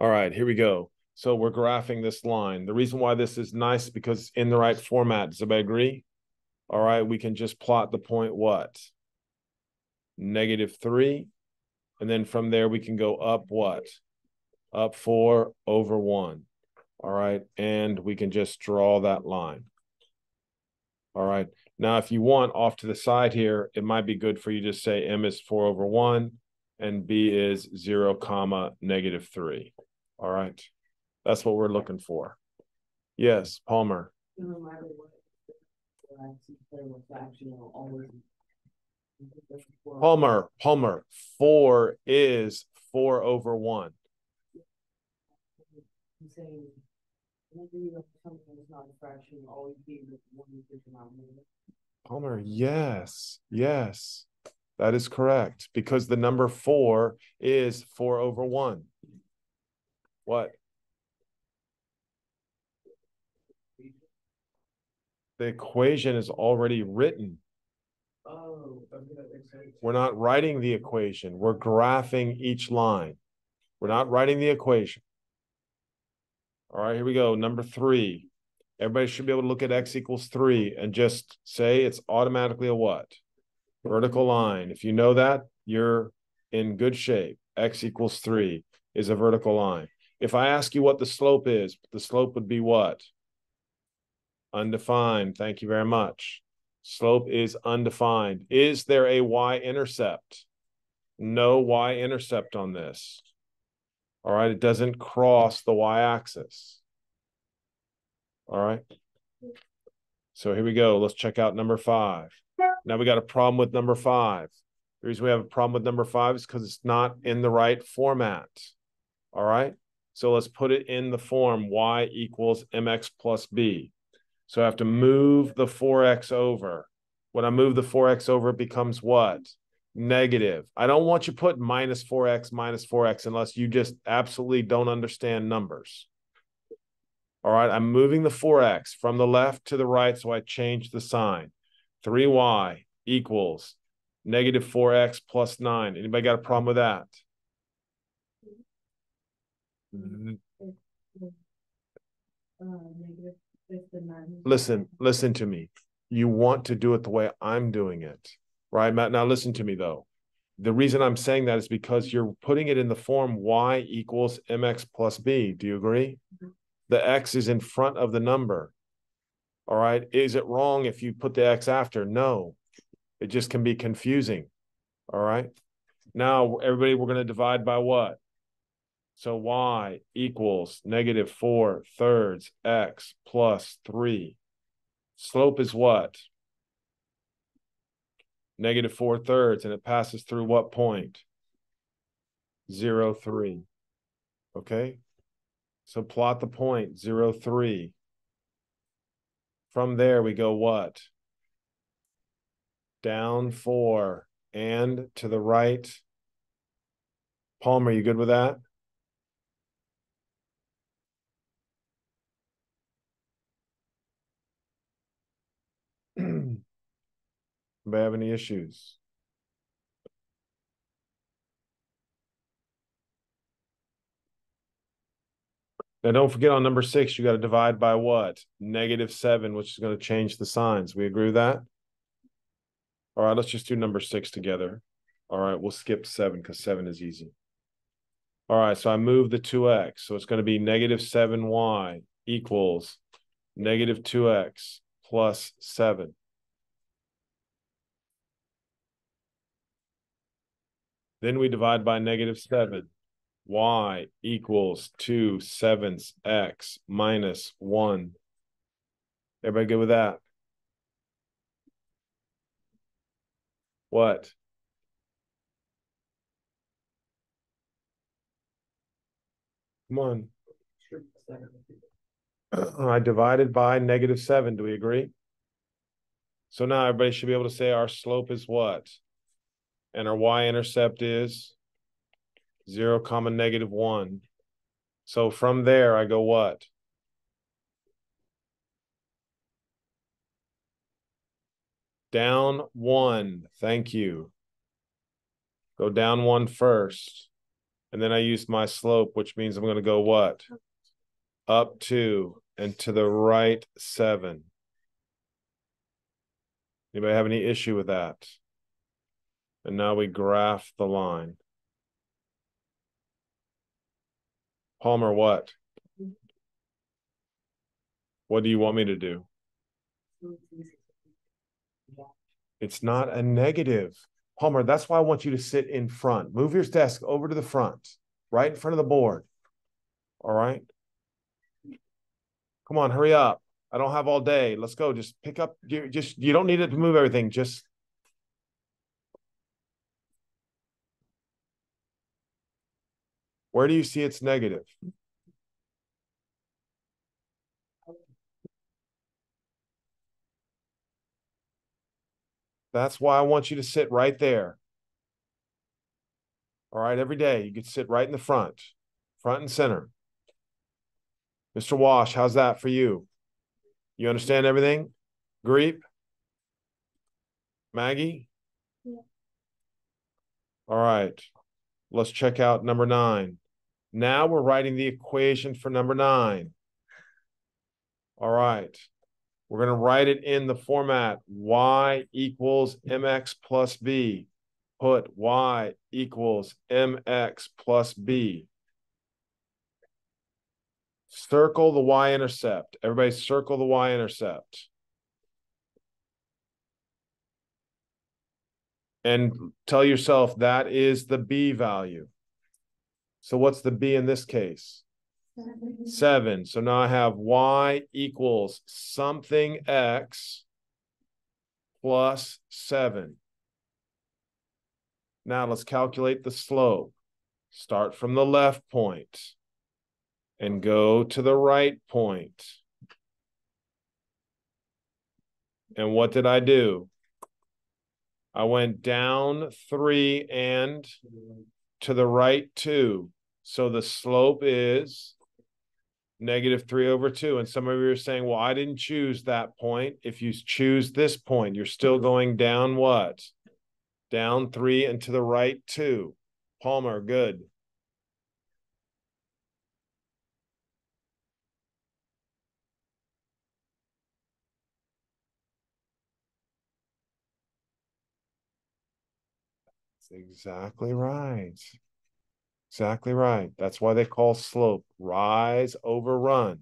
All right, here we go. So we're graphing this line. The reason why this is nice because in the right format. Does everybody agree? All right, we can just plot the point what? Negative three. And then from there, we can go up what? Up four over one. All right, and we can just draw that line. All right, now if you want off to the side here, it might be good for you to say m is four over one and b is zero comma negative three. All right. That's what we're looking for. Yes, Palmer. Palmer, Palmer, four is four over one. Palmer, yes, yes, that is correct because the number four is four over one. What? The equation is already written. We're not writing the equation. We're graphing each line. We're not writing the equation. All right, here we go. Number three. Everybody should be able to look at x equals three and just say it's automatically a what? Vertical line. If you know that, you're in good shape. x equals three is a vertical line. If I ask you what the slope is, the slope would be what? Undefined. Thank you very much. Slope is undefined. Is there a y-intercept? No y-intercept on this. All right, it doesn't cross the y-axis. All right. So here we go. Let's check out number five. Now we got a problem with number five. The reason we have a problem with number five is because it's not in the right format. All right. So let's put it in the form y equals mx plus b. So I have to move the 4x over. When I move the 4x over, it becomes what? Negative. I don't want you put minus 4x minus 4x unless you just absolutely don't understand numbers. All right, I'm moving the 4x from the left to the right, so I change the sign. 3y equals negative 4x plus 9. Anybody got a problem with that? Listen, listen to me. You want to do it the way I'm doing it, right, Matt? Now, listen to me though. The reason I'm saying that is because you're putting it in the form y equals mx plus b. Do you agree? Mm-hmm. The x is in front of the number. All right. Is it wrong if you put the x after? No. It just can be confusing. All right. Now, everybody, we're going to divide by what? So y equals negative 4 thirds x plus 3. Slope is what? Negative 4 thirds, and it passes through what point? 0, 3. Okay? So plot the point, 0, 3. From there, we go what? Down 4 and to the right. Palmer, are you good with that? Anybody have any issues? Now, don't forget on number six, you got to divide by what? Negative seven, which is going to change the signs. We agree with that? All right, let's just do number six together. All right, we'll skip seven because seven is easy. All right, so I move the 2x. So it's going to be negative 7y equals negative 2x plus 7. Then we divide by negative 7. y equals 2 sevenths x minus 1. Everybody good with that? What? Come on. I divided by negative 7. Do we agree? So now everybody should be able to say our slope is what? And our y-intercept is 0 comma negative 1. So from there, I go what? Down 1. Thank you. Go down one first. And then I use my slope, which means I'm going to go what? Up two and to the right seven. Anybody have any issue with that? And now we graph the line. Palmer, what? What do you want me to do? It's not a negative. Palmer, that's why I want you to sit in front. Move your desk over to the front, right in front of the board. All right. Come on, hurry up. I don't have all day. Let's go. Just pick up. Just you don't need it to move everything. Just where do you see it's negative? That's why I want you to sit right there. All right, every day you could sit right in the front, front and center. Mr. Wash, how's that for you? You understand everything? Greep? Maggie? Yeah. All right. Let's check out number nine. Now we're writing the equation for number nine. All right. We're going to write it in the format y equals mx plus b. Put y equals mx plus b. Circle the y-intercept. Everybody circle the y-intercept. And tell yourself that is the b value. So what's the b in this case? Seven. So now I have y equals something x plus seven. Now let's calculate the slope. Start from the left point and go to the right point. And what did I do? I went down three and to the right two. So the slope is negative three over two. And some of you are saying, well, I didn't choose that point. If you choose this point, you're still going down what? Down three and to the right two. Palmer, good. That's exactly right. Exactly right. That's why they call slope rise over run.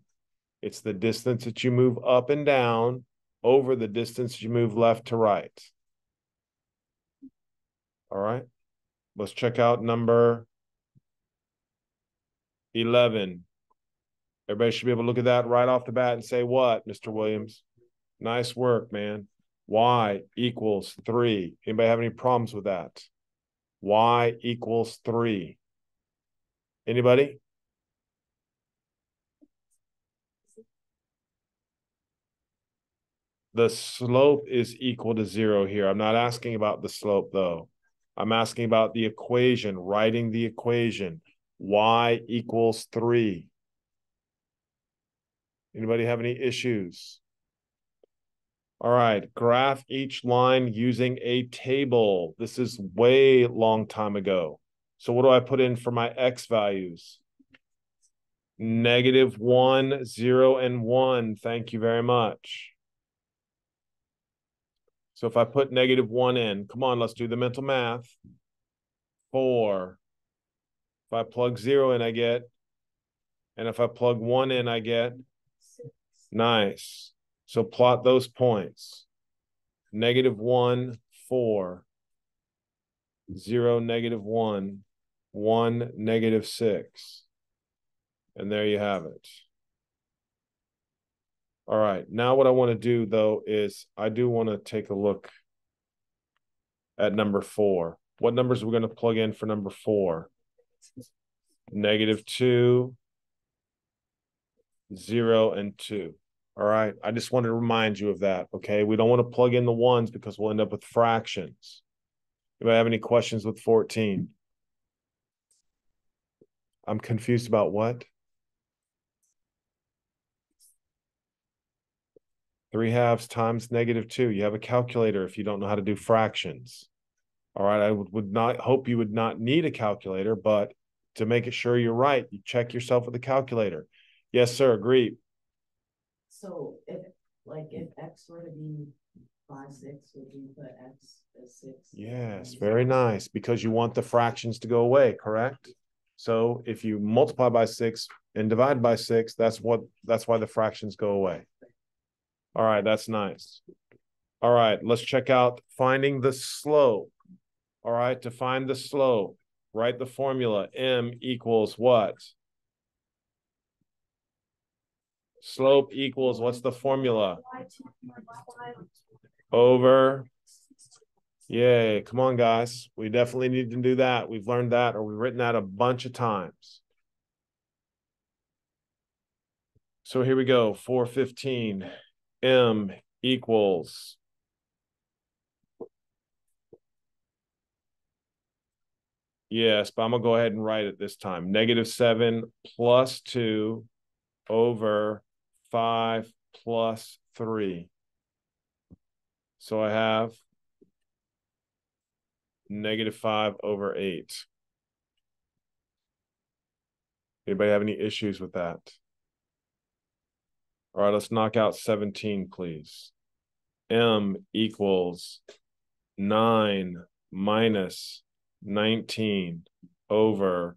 It's the distance that you move up and down over the distance you move left to right. All right. Let's check out number 11. Everybody should be able to look at that right off the bat and say, What, Mr. Williams? Nice work, man. Y equals three. Anybody have any problems with that? Y equals three. Anybody? The slope is equal to zero here. I'm not asking about the slope though. I'm asking about the equation, writing the equation. Y equals three. Anybody have any issues? All right, graph each line using a table. This is way long time ago. So what do I put in for my x values? Negative one, zero, and 1. Thank you very much. So if I put negative 1 in, come on, let's do the mental math. 4. If I plug 0 in, I get. And if I plug 1 in, I get. Six. Nice. So plot those points. Negative 1, 4. 0, negative 1, 1, negative 6. And there you have it. All right. Now what I want to do, though, is I do want to take a look at number 4. What numbers are we going to plug in for number 4? Negative 2, 0, and 2. All right. I just wanted to remind you of that. Okay. We don't want to plug in the ones because we'll end up with fractions. I have any questions with 14? I'm confused about what? Three halves times negative two. You have a calculator if you don't know how to do fractions. All right. I would, not hope you would not need a calculator, but to make it sure you're right. You check yourself with a calculator. Yes, sir. Agree. So if, like, if X were to be five, six, would you put X as six? Yes, very nice, because you want the fractions to go away, correct? So if you multiply by six and divide by six, that's what, that's why the fractions go away. All right, that's nice. All right, let's check out finding the slope. All right, to find the slope, write the formula. M equals what? Slope equals, what's the formula? Over. Yay, come on, guys. We definitely need to do that. We've learned that or we've written that a bunch of times. So here we go, 415. M equals Yes, but I'm gonna go ahead and write it this time. Negative seven plus two over five plus three. So I have negative five over eight. Anybody have any issues with that? All right, let's knock out 17, please. M equals nine minus 19 over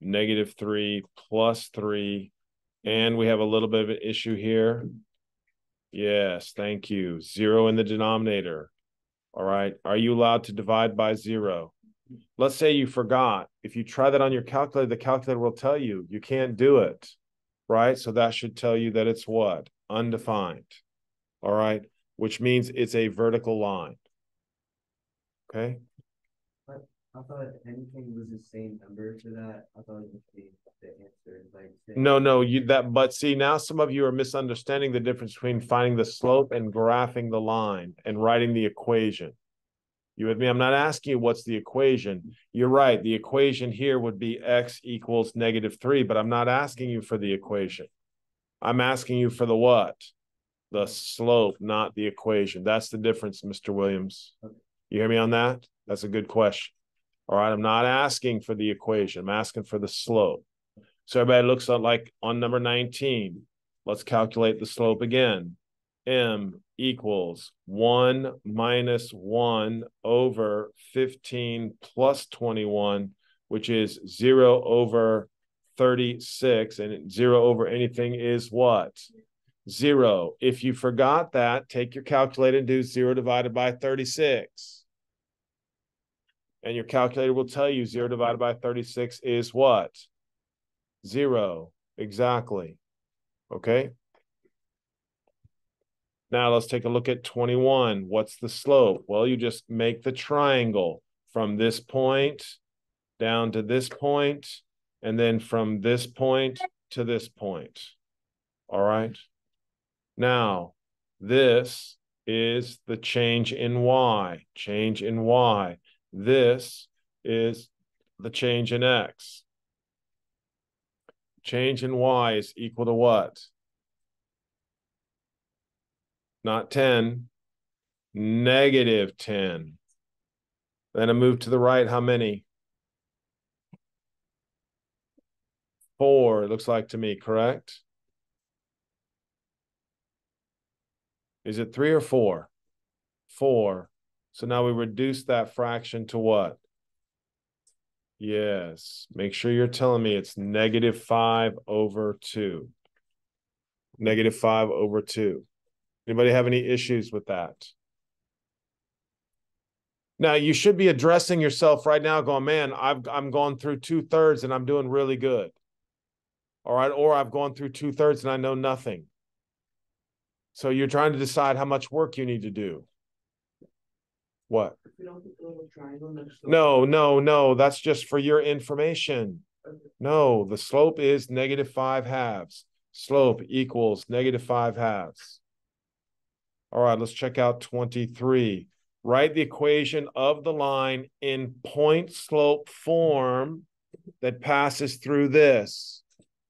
negative three plus three. And we have a little bit of an issue here. Yes, thank you. Zero in the denominator. All right. Are you allowed to divide by zero? Let's say you forgot. If you try that on your calculator, the calculator will tell you you can't do it. Right. So that should tell you that it's what? Undefined. All right. Which means it's a vertical line. Okay. But I thought anything was the same number for that. I thought it would be the answer. Like no, no, you that but see now some of you are misunderstanding the difference between finding the slope and graphing the line and writing the equation. You with me? I'm not asking you what's the equation. You're right. The equation here would be x equals negative three, but I'm not asking you for the equation. I'm asking you for the what? The slope, not the equation. That's the difference, Mr. Williams. You hear me on that? That's a good question. All right, I'm not asking for the equation. I'm asking for the slope. So everybody looks like on number 19. Let's calculate the slope again. M equals 1 minus 1 over 15 plus 21, which is 0 over 36. And 0 over anything is what? 0. If you forgot that, take your calculator and do 0 divided by 36 and your calculator will tell you 0 divided by 36 is what? 0. Exactly. Okay. Now let's take a look at 21. What's the slope? Well, you just make the triangle from this point down to this point, and then from this point to this point. All right. Now, this is the change in y, change in y. This is the change in x. Change in y is equal to what? Not 10, negative 10. Then I move to the right, how many? Four, it looks like to me, correct? Is it three or four? Four. So now we reduce that fraction to what? Yes. Make sure you're telling me it's negative 5 over 2. Negative 5 over 2. Anybody have any issues with that? Now you should be addressing yourself right now, going, man, I've I'm gone through two thirds and I'm doing really good. All right, or I've gone through two thirds and I know nothing. So you're trying to decide how much work you need to do. What? No, no, no. That's just for your information. No, the slope is negative five halves. Slope equals negative five halves. All right, let's check out 23. Write the equation of the line in point slope form that passes through this.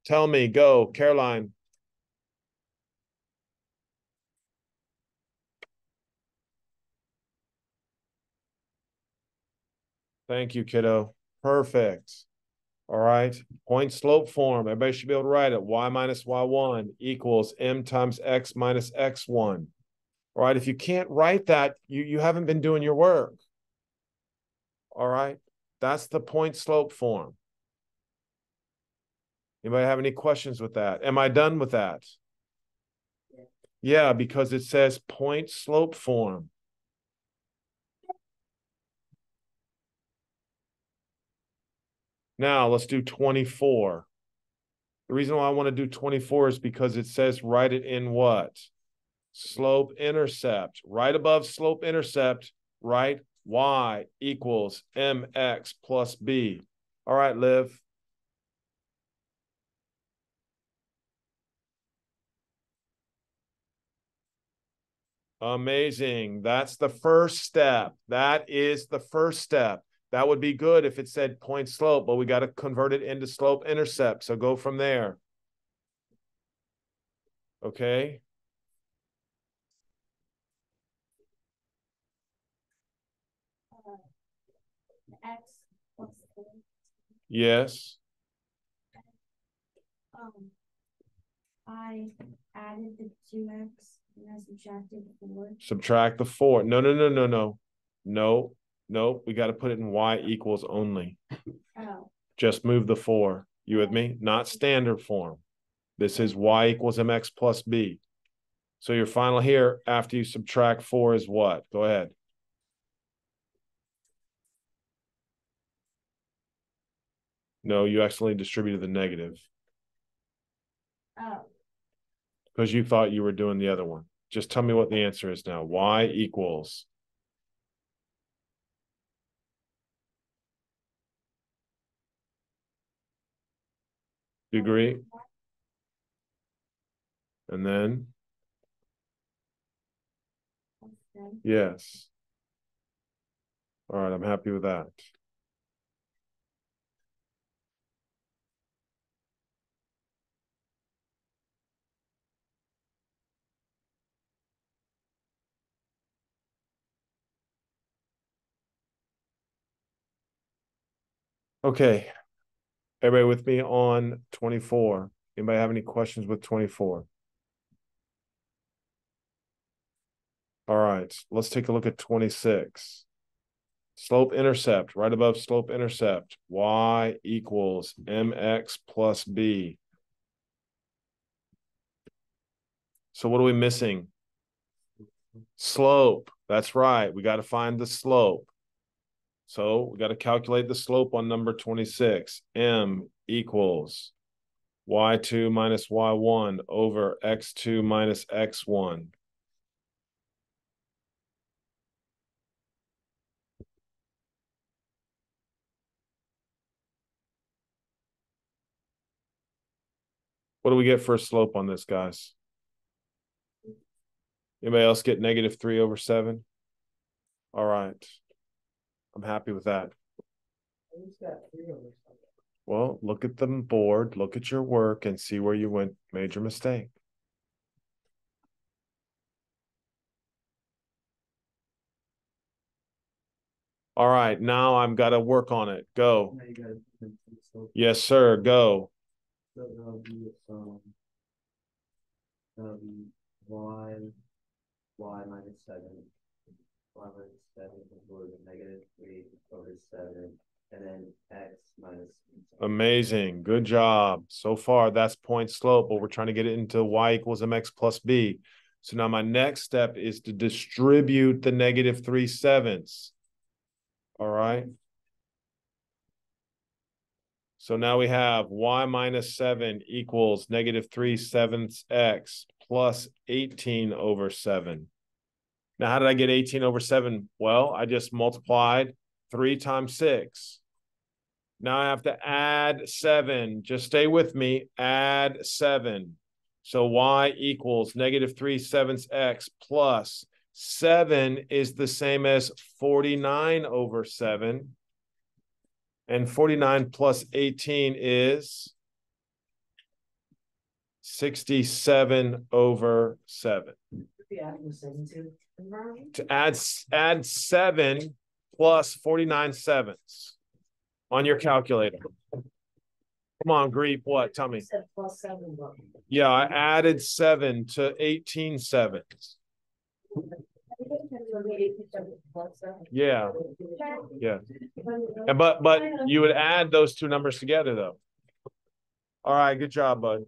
Tell me, go, Caroline. Thank you, kiddo. Perfect. All right, point slope form. Everybody should be able to write it. Y minus Y1 equals M times X minus X1. All right, if you can't write that, you, you haven't been doing your work. All right, that's the point slope form. Anybody have any questions with that? Am I done with that? Yeah, because it says point slope form. Now let's do 24. The reason why I want to do 24 is because it says write it in what? Slope intercept. Right above slope intercept, write y equals mx plus b. All right, Liv. Amazing. That's the first step. That is the first step. That would be good if it said point slope, but we got to convert it into slope intercept. So go from there. Okay. Yes. Um, I added the two X and I subtracted four. Subtract the four. No, no, no, no, no. No, no. We got to put it in y equals only. Oh, Just move the four. You with me? Not standard form. This is y equals mx plus b. So your final here after you subtract four is what? Go ahead. No, you accidentally distributed the negative oh, because you thought you were doing the other one. Just tell me what the answer is now. Y equals. You agree? And then, yes. All right, I'm happy with that. Okay. Everybody with me on twenty-four? Anybody have any questions with twenty-four? All right, let's take a look at twenty-six. Slope intercept, right above slope intercept, y equals mx plus b. So what are we missing? Slope, that's right, we got to find the slope. So we got to calculate the slope on number 26. M equals y2 minus y1 over x2 minus x1. What do we get for a slope on this, guys? Anybody else get negative three over seven? All right. I'm happy with that. Well, look at the board, look at your work and see where you went, major mistake. All right, now I'm gotta work on it. Go. Now you gotta put in slope. Yes, sir, go. So be, um. Y, y minus seven. Seven over negative three over seven, and then x minus. Amazing. Good job. So far, that's point slope, but we're trying to get it into y equals mx plus b. So now my next step is to distribute the negative three sevenths. All right. So now we have y minus seven equals negative three sevenths x plus eighteen over seven. Now, how did I get eighteen over seven? Well, I just multiplied three times six. Now I have to add seven. Just stay with me. Add seven. So y equals negative three sevenths x plus seven is the same as 49 over seven. And 49 plus 18 is 67 over seven. Conversion. To add, add seven plus 49 sevenths on your calculator. Come on, Greep, what? Tell me. Said plus seven, but. Yeah, I added seven to eighteen sevens. Plus seven. Yeah, yeah. And but, but you would add those two numbers together though. All right, good job, bud.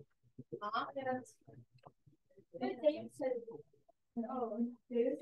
Oh, said-